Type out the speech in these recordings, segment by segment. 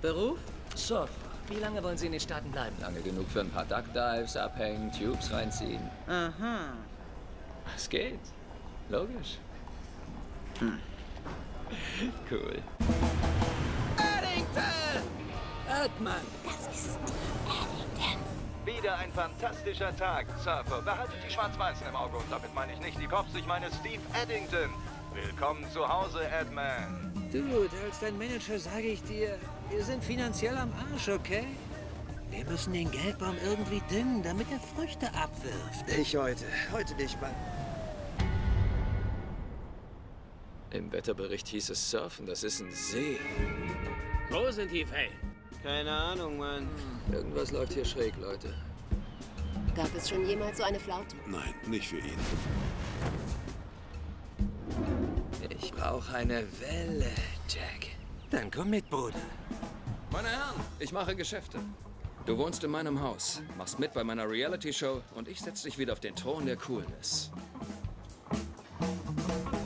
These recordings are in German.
Beruf? Surfer. Wie lange wollen Sie in den Staaten bleiben? Lange genug für ein paar Duckdives, abhängen, Tubes reinziehen. Aha. Es geht. Logisch. Hm. Cool. Erdmann! Das ist Eddington. Wieder ein fantastischer Tag, Surfer. Behaltet die Schwarz-Weißen im Auge und damit meine ich nicht die Cops, ich meine Steve Eddington. Willkommen zu Hause, Edman. Dude, als dein Manager sage ich dir, wir sind finanziell am Arsch, okay? Wir müssen den Geldbaum irgendwie düngen, damit er Früchte abwirft. Ich heute. Heute nicht, Mann. Im Wetterbericht hieß es Surfen, das ist ein See. Wo sind die Fällen? Keine Ahnung, Mann. Irgendwas läuft hier schräg, Leute. Gab es schon jemals so eine Flaute? Nein, nicht für ihn. Ich brauche eine Welle, Jack. Dann komm mit, Bruder. Meine Herren, ich mache Geschäfte. Du wohnst in meinem Haus, machst mit bei meiner Reality-Show und ich setze dich wieder auf den Thron der Coolness.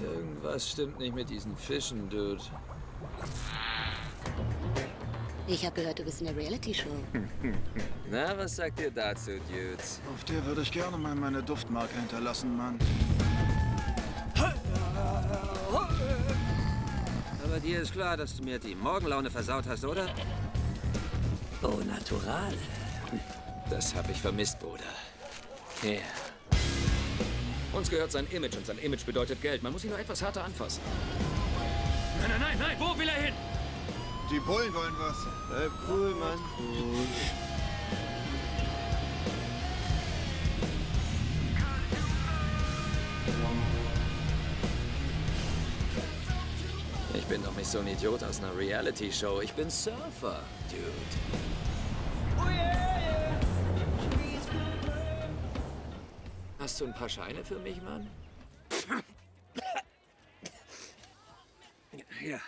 Irgendwas stimmt nicht mit diesen Fischen, Dude. Ich habe gehört, du bist in der Reality-Show. Na, was sagt ihr dazu, Dudes? Auf der würde ich gerne mal meine Duftmarke hinterlassen, Mann. Aber dir ist klar, dass du mir die Morgenlaune versaut hast, oder? Oh, natural. Das habe ich vermisst, Bruder. Ja. Uns gehört sein Image und sein Image bedeutet Geld. Man muss ihn nur etwas härter anfassen. Nein, nein, nein, nein, wo will er hin? Die Bullen wollen was. Bleib cool, Mann. Ich bin doch nicht so ein Idiot aus einer Reality-Show. Ich bin Surfer, Dude. Hast du ein paar Scheine für mich, Mann? Ja.